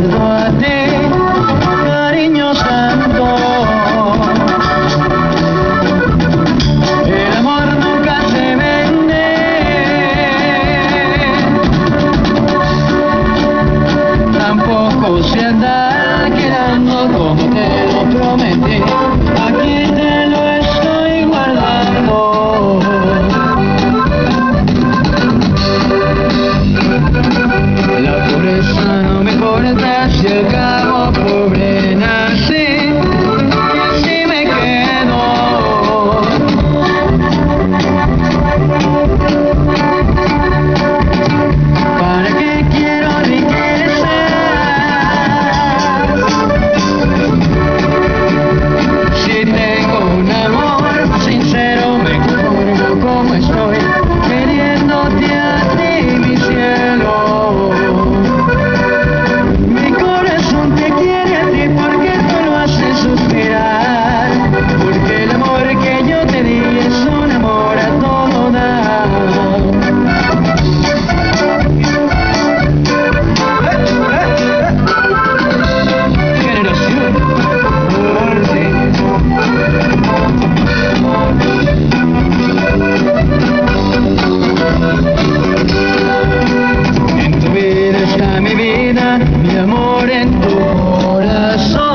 vuelvo a ti, cariño santo. El amor nunca se vende. Tampoco se anda. mi vida, mi amor en tu corazón.